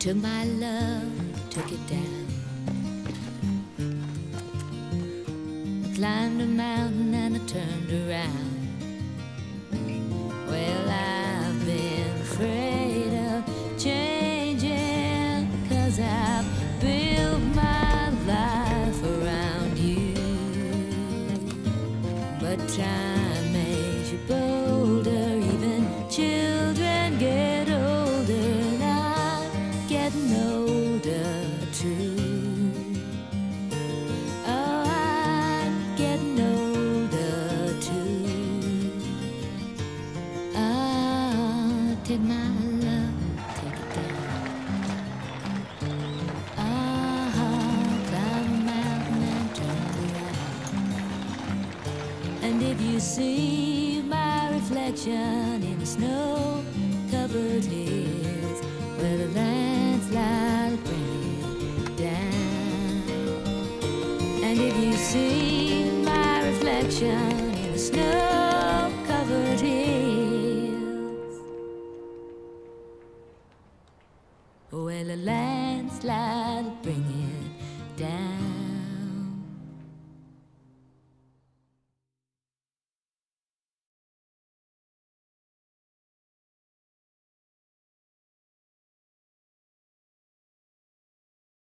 took my love, took it down. I climbed a mountain and I turned around. Well, I've been afraid of changing, cause I've built my life around you. But time makes you take my love, take it down. Ah, climb a mountain and turn around. And if you see my reflection in the snow-covered hills, where the landslide bring it down. And if you see my reflection in the snow Well, a landslide bring it down?